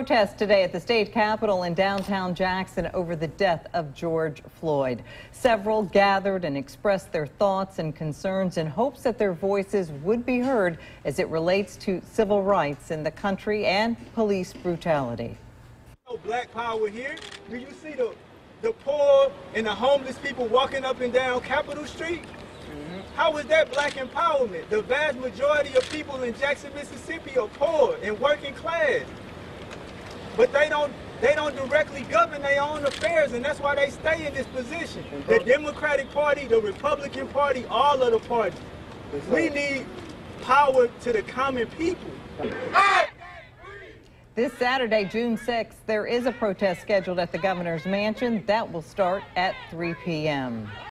Protest today at the state capitol in downtown Jackson over the death of George Floyd. Several gathered and expressed their thoughts and concerns in hopes that their voices would be heard as it relates to civil rights in the country and police brutality. No black power here. Do you see the the poor and the homeless people walking up and down Capitol Street? Mm-hmm. How is that black empowerment? The vast majority of people in Jackson, Mississippi are poor and working class. But they don't they don't directly govern their own affairs, and that's why they stay in this position. The Democratic Party, the Republican Party, all of the parties. We need power to the common people. This Saturday, June 6th, there is a protest scheduled at the governor's mansion that will start at 3 p.m.